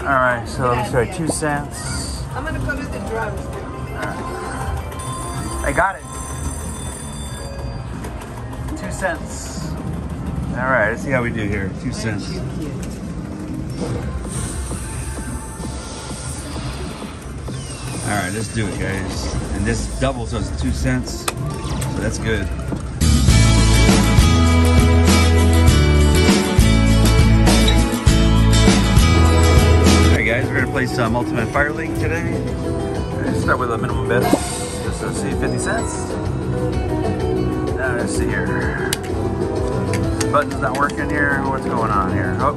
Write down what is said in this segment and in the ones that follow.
All right, so let's try two cents. I'm gonna go to the drums. I got it. Two cents. All right, let's see how we do here. Two cents. All right, let's do it, guys. And this doubles us two cents, so that's good. Play some uh, Ultimate Fire Link today. Let's start with a minimum bet. Just let's see, 50 cents. Now let's see here. Button's not working here. What's going on here? Oh,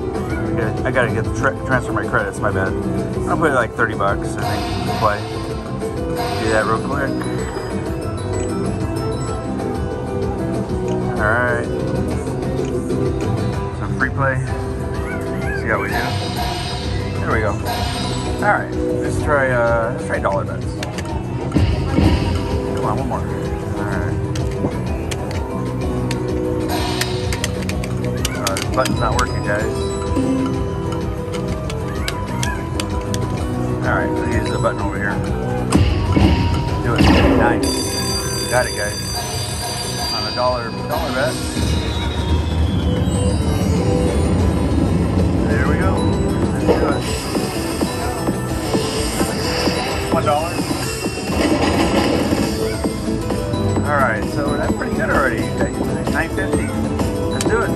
okay. I gotta get the tra transfer my credits. My bad. I'll put like 30 bucks. I think to play. Do that real quick. All right. Some free play. See how we do. All right. Let's try. Uh, let's try dollar bets. Come on, one more. All right. Uh, this button's not working, guys. All right, so use the button over here. Do it. Nice. Got it, guys. On a dollar dollar bet. There we go. Let's do it. One dollar. All right, so that's pretty good already. Nine fifty. Let's do it.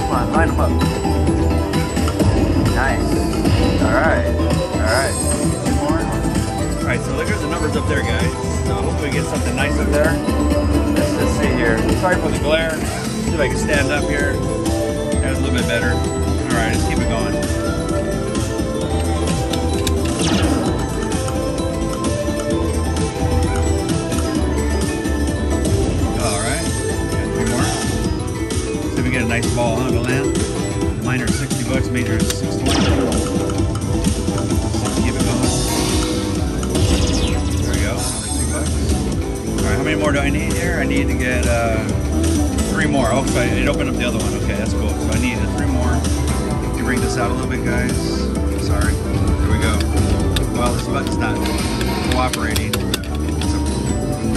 Come on, line them up. Nice. All right. All right. All right. so look at the numbers up there, guys. So hopefully we get something nice up there. Let's just see here. Sorry for the glare. See if I can stand up here. That's a little bit better. 60 bucks, major is 620. Keep it going. There we go, another bucks. All right, how many more do I need here? I need to get uh, three more. Oh, so it opened up the other one. Okay, that's cool. So I need three more. Can you bring this out a little bit, guys? Sorry. There we go. Well, this button's not cooperating. It's a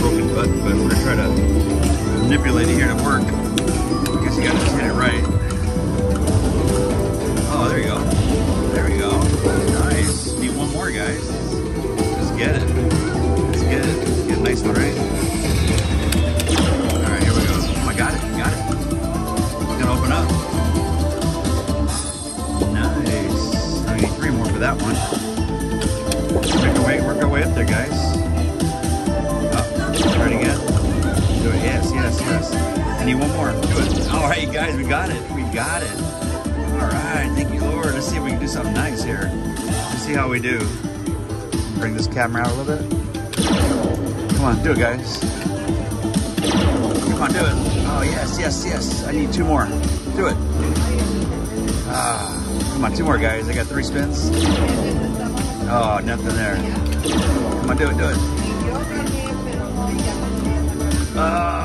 broken button, but we're gonna try to manipulate it here to work. I need one more. All right, guys, we got it. We got it. All right, thank you, Lord. Let's see if we can do something nice here. Let's see how we do. Bring this camera out a little bit. Come on, do it, guys. Come on, do it. Oh, yes, yes, yes. I need two more. Do it. Ah, come on, two more, guys. I got three spins. Oh, nothing there. Come on, do it, do it. I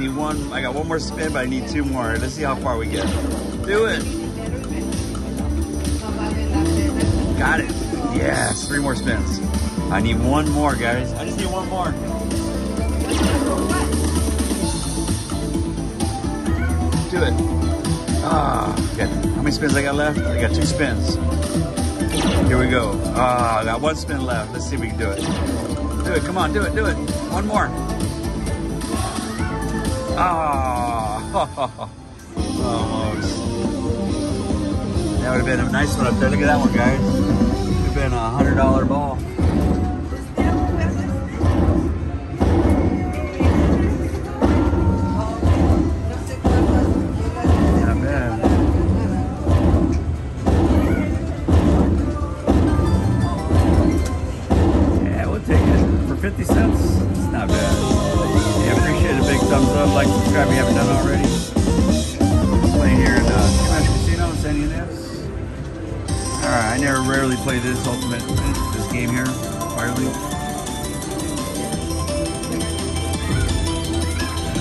need one. I got one more spin, but I need two more. Let's see how far we get. Do it. Got it. Yes, three more spins. I need one more, guys. I just need one more. Do it. Ah, okay. How many spins I got left? I got two spins. Here we go. Ah, I got one spin left. Let's see if we can do it. Do it. Come on, do it, do it. One more. Ah, almost. That would have been a nice one up there. Look at that one, guys. Would have been a hundred dollar ball. Yeah, we'll take it for 50 cents. It's not bad thumbs up, like, subscribe if you haven't done already. Playing here in uh, Chumash Casino in San Ynez. Alright, I never rarely play this ultimate, this game here, Fire Link.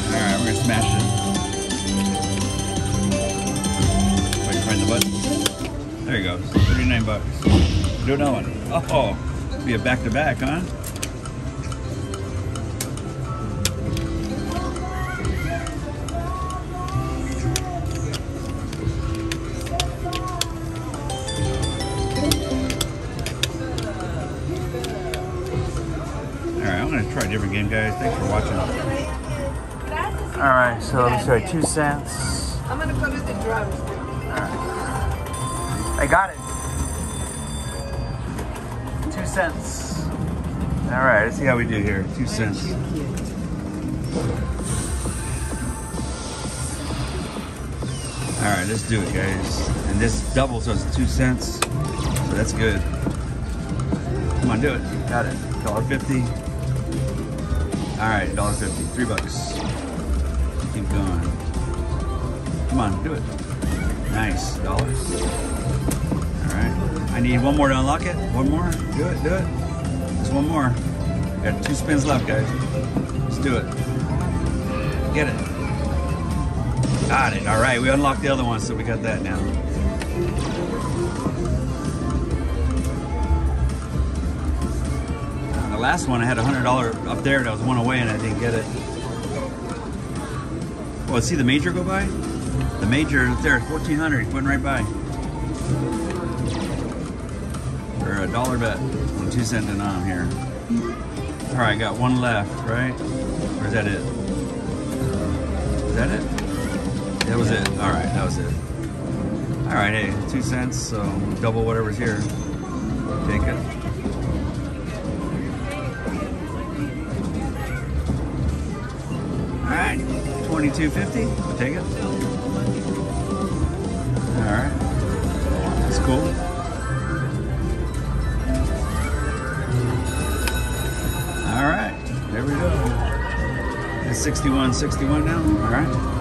Alright, we're gonna smash it. Wait, find the button. There you go, 39 bucks. Do another one. Oh, be a back-to-back, -back, huh? A different game, guys. Thanks for watching. Alright, so let's try two cents. I'm gonna go to the drums. I got it. Two cents. All right, let's see how we do here. Two cents. All right, let's do it, guys. And this double, so it's two cents. So that's good. Come on, do it. Got it. Dollar fifty. All right, dollar fifty. Three bucks. Keep going. Come on, do it. Nice. Dollar. All right. I need one more to unlock it. One more. Do it. Do it. Just one more. Got two spins left, guys. Let's do it. Get it. Got it. All right. We unlocked the other one, so we got that now. The last one, I had a hundred dollar up there. That was one away, and I didn't get it. Well, see the major go by? The major is there, 1400 He went right by. For a dollar bet, and two cent denom here. All right, got one left, right? Or is that it? Is that it? That was it. All right, that was it. All right, hey, two cents, so double whatever's here. Take it. 22.50. I'll take it. All right, that's cool. All right, there we go. It's 61, 61 now. All right.